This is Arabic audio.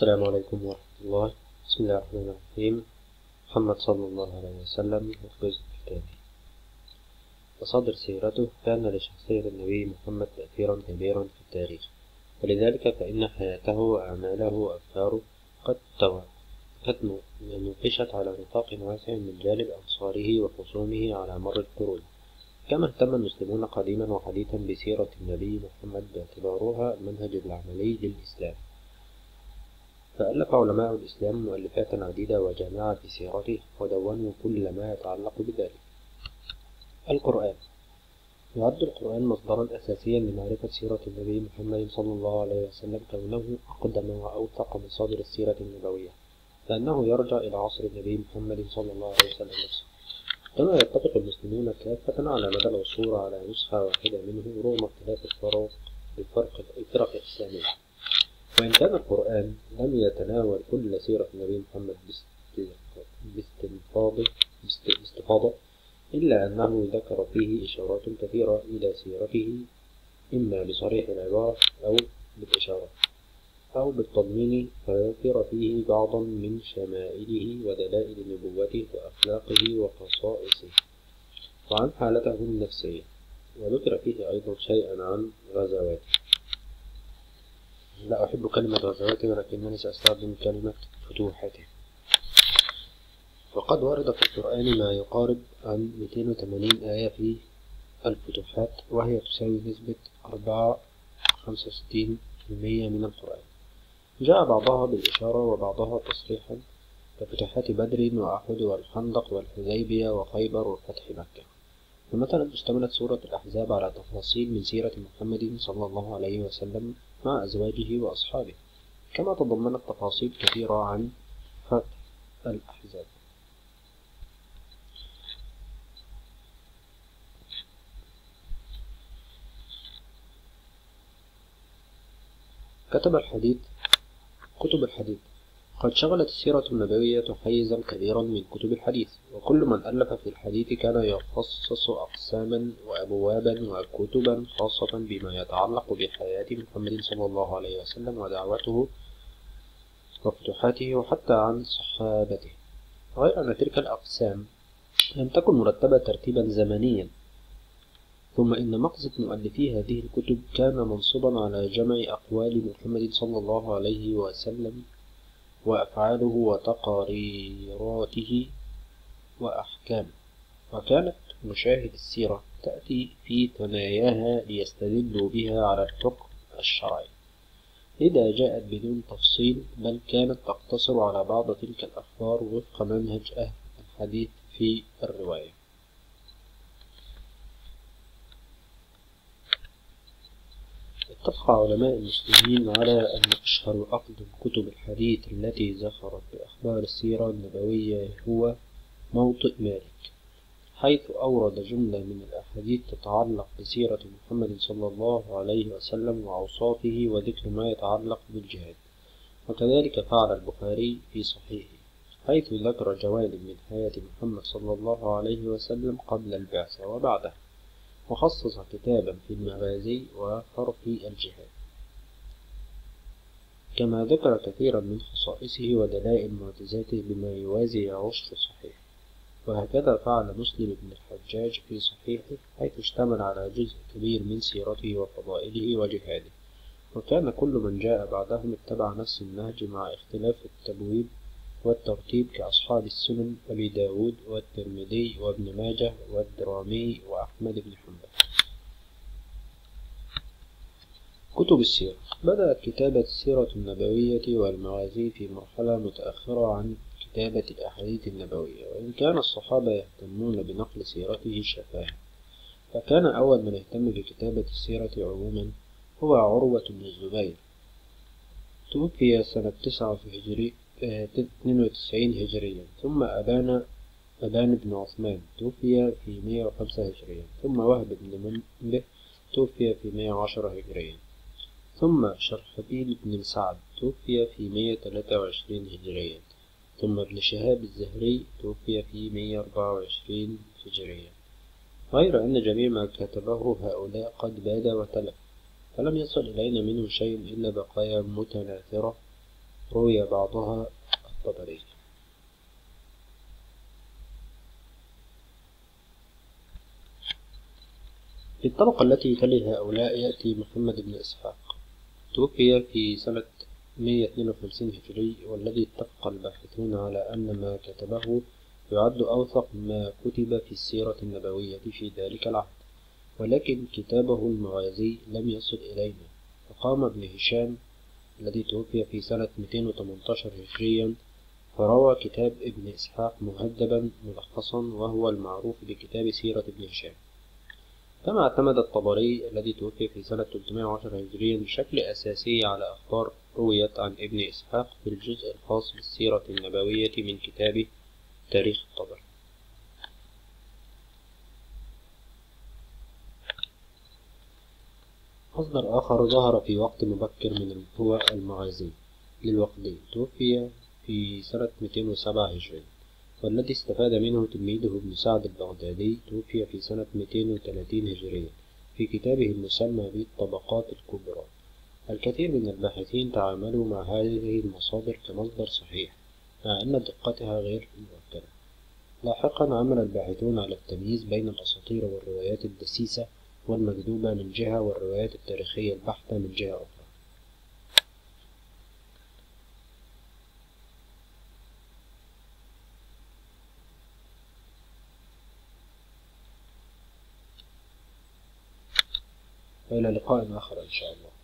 السلام عليكم ورحمة الله. بسم الله الرحمن الرحيم. محمد صلى الله عليه وسلم الجزء الثاني مصادر سيرته كان لشخصية النبي محمد تأثيرا كبيرا في التاريخ. ولذلك فإن حياته وأعماله وأفكاره قد تو- قد نوقشت على نطاق واسع من جانب أنصاره وخصومه على مر القرون. كما اهتم المسلمون قديما وحديثا بسيرة النبي محمد باعتبارها المنهج العملي للإسلام. فألف علماء الإسلام مؤلفات عديدة وجامعة في سيرته ودونوا كل ما يتعلق بذلك. القرآن. يعد القرآن مصدرا أساسيا لمعرفة سيرة النبي محمد صلى الله عليه وسلم كونه أقدم وأوثق مصادر السيرة النبوية لأنه يرجع إلى عصر النبي محمد صلى الله عليه وسلم نفسه. كما يتفق المسلمون كافة على مدى العصور على نسخة واحدة منه رغم اختلاف الفرق الفرق الفرق الإسلامية. وإن كان القرآن لم يتناول كل سيرة النبي محمد باست- باستنفاضة باست- باستفاضة إلا أنه ذكر فيه إشارات كثيرة إلى سيرته إما بصريح العبارة أو بالإشارة أو بالتضمين فذكر فيه بعضا من شمائله ودلائل نبوته وأخلاقه وخصائصه. وعن حالته النفسية وذكر فيه أيضا شيئا عن غزواته لا أحب كلمة غزواته ولكنني سأستخدم كلمة فتوحاته وقد ورد في القرآن ما يقارب عن 280 آية في الفتوحات وهي تساوي نسبة 4 65% من القرآن. جاء بعضها بالإشارة وبعضها تصريحا كفتوحات بدر وأحد والخندق والحديبية وخيبر وفتح مكة. فمثلا اشتملت سورة الأحزاب على تفاصيل من سيرة محمد صلى الله عليه وسلم مع أزواجه وأصحابه كما تضمنت تفاصيل كثيرة عن فتح الأحزاب. كتب الحديث كتب الحديث قد شغلت السيرة النبوية حيزا كبيرا من كتب الحديث وكل من ألف في الحديث كان يخصص أقساما وأبوابا وكتبا خاصة بما يتعلق بحياة محمد صلى الله عليه وسلم ودعوته وفتوحاته وحتى عن صحابته. غير أن تلك الأقسام لم تكن مرتبة ترتيبا زمنيا ثم إن مقصد مؤلفي هذه الكتب كان منصوبا على جمع أقوال محمد صلى الله عليه وسلم وأفعاله وتقاريراته وأحكامه وكانت مشاهد السيرة تأتي في ثناياها ليستدلوا بها على الحكم الشرعي. إذا جاءت بدون تفصيل بل كانت تقتصر على بعض تلك الأخبار وفق منهج أهل الحديث في الرواية. اتفق علماء المسلمين على أن أشهر وأقدم كتب الحديث التي زخرت بأخبار السيرة النبوية هو موطئ مالك حيث أورد جملة من الأحاديث تتعلق بسيرة محمد صلى الله عليه وسلم وأوصافه وذكر ما يتعلق بالجهاد وكذلك فعل البخاري في صحيحه حيث ذكر جوانب من حياة محمد صلى الله عليه وسلم قبل البعثة وبعدها وخصص كتابا في المغازي وفرق الجهاد. كما ذكر كثيرا من خصائصه ودلائل معجزاته بما يوازي عشر صحيح. وهكذا فعل مسلم بن الحجاج في صحيحه حيث اشتمل على جزء كبير من سيرته وفضائله وجهاده. وكان كل من جاء بعدهم اتبع نفس النهج مع اختلاف التبويب والترتيب كأصحاب السنن أبي داود والترمذي وابن ماجه والدرامي وأحمد بن حنبل. كتب السيرة. بدأت كتابة السيرة النبوية والمغازي في مرحلة متأخرة عن كتابة الأحاديث النبوية وإن كان الصحابة يهتمون بنقل سيرته شفاهة فكان أول من اهتم بكتابة السيرة عموما هو عروة بن الزبير. توفي سنة تسعة في هجري 92 هجريا ثم أبان أبان بن عثمان توفي في 105 هجريا ثم وهب بن منبه توفي في 110 هجريا. ثم شرحبيل بن سعد توفي في 123 هجريا. ثم ابن شهاب الزهري توفي في 124 هجريا. غير أن جميع ما كتبه هؤلاء قد باد وتلف فلم يصل إلينا منه شيء إلا بقايا متناثرة روي بعضها الطبري. في الطبقة التي تلي هؤلاء يأتي محمد بن إسحاق. توفي في سنة 152 هجري والذي اتفق الباحثون على أن ما كتبه يعد أوثق ما كتب في السيرة النبوية في ذلك العهد. ولكن كتابه المغازي لم يصل إلينا. فقام ابن هشام الذي توفي في سنة 218 هجريا فروى كتاب ابن إسحاق مهذبا ملخصا وهو المعروف بكتاب سيرة ابن هشام. كما اعتمد الطبري الذي توفي في سنة 310 هجريا بشكل أساسي على أخبار رويت عن ابن إسحاق في الجزء الخاص بالسيرة النبوية من كتابه تاريخ الطبري مصدر آخر ظهر في وقت مبكر من هو المغازي للوقدي توفي في سنة 207 هجري والذي استفاد منه تلميذه ابن سعد البغدادي توفي في سنة 230 هجرية في كتابه المسمى بالطبقات الكبرى. الكثير من الباحثين تعاملوا مع هذه المصادر كمصدر صحيح مع أن دقتها غير مؤكدة لاحقا عمل الباحثون على التمييز بين الأساطير والروايات الدسيسة والمكذوبة من جهة والروايات التاريخية البحتة من جهة أخرى. وإلى لقاء آخر إن شاء الله.